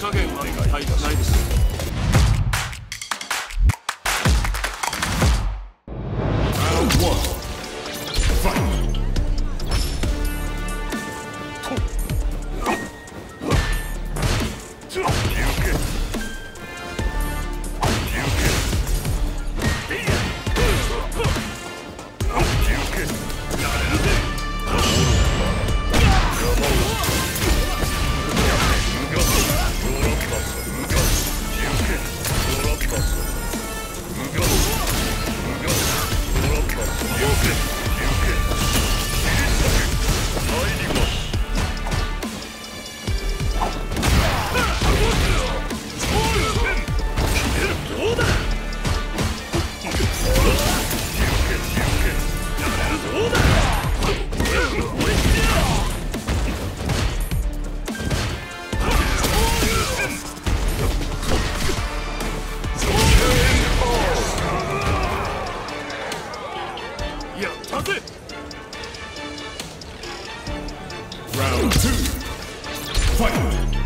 加減はないです Round two. Fight!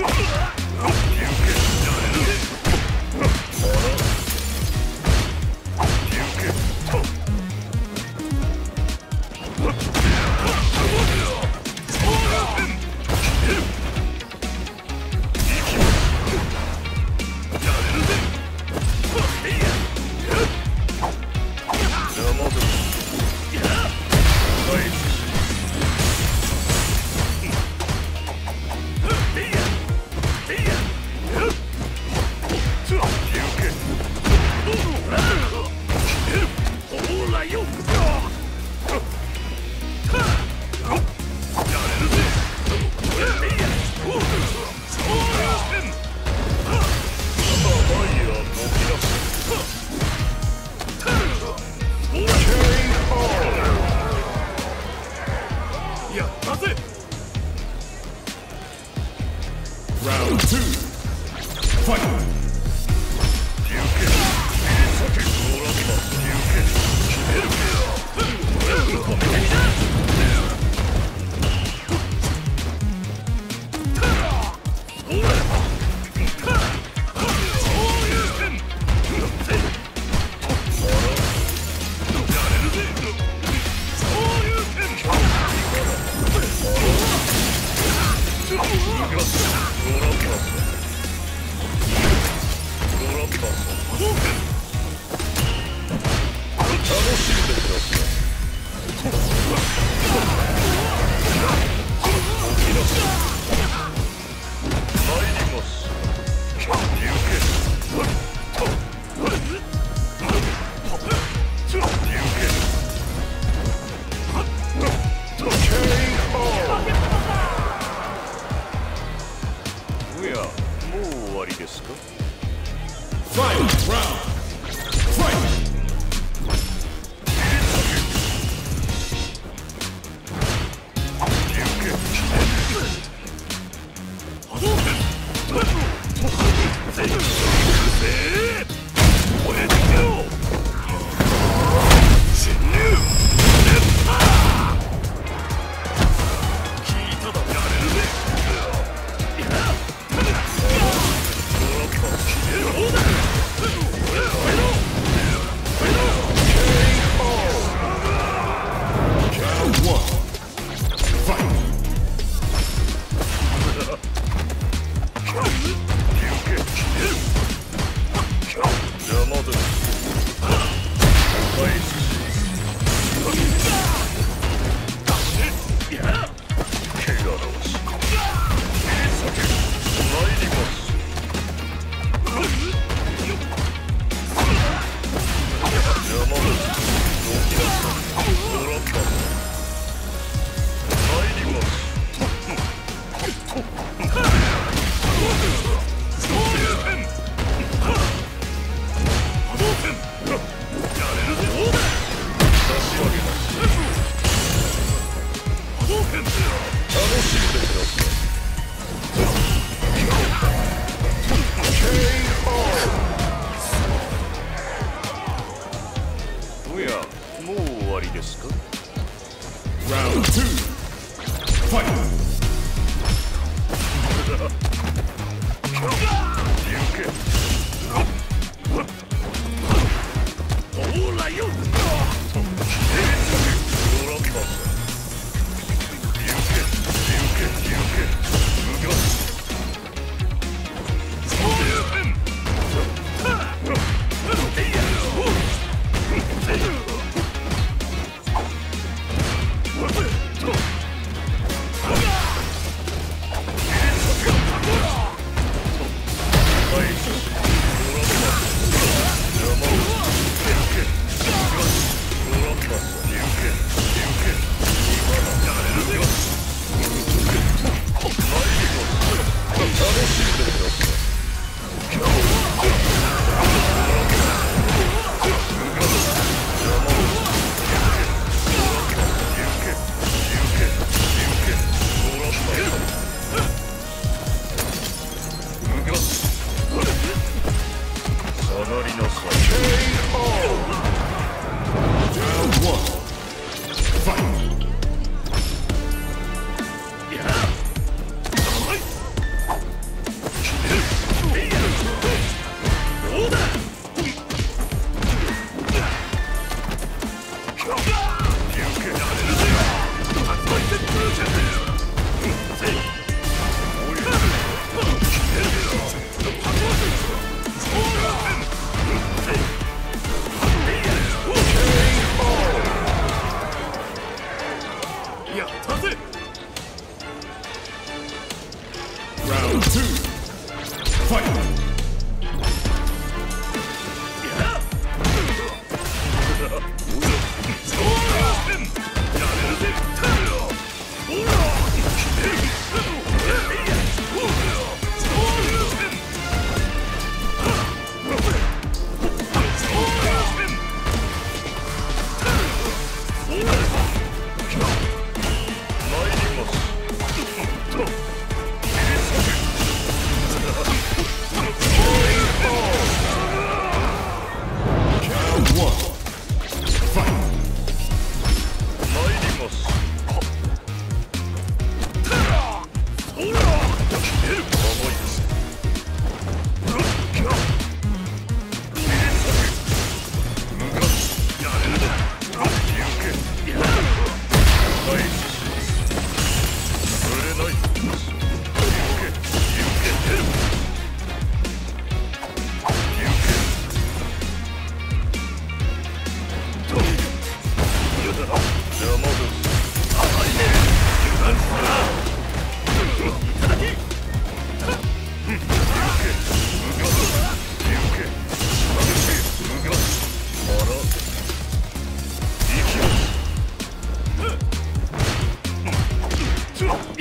Ah! よ。行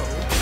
Bravo.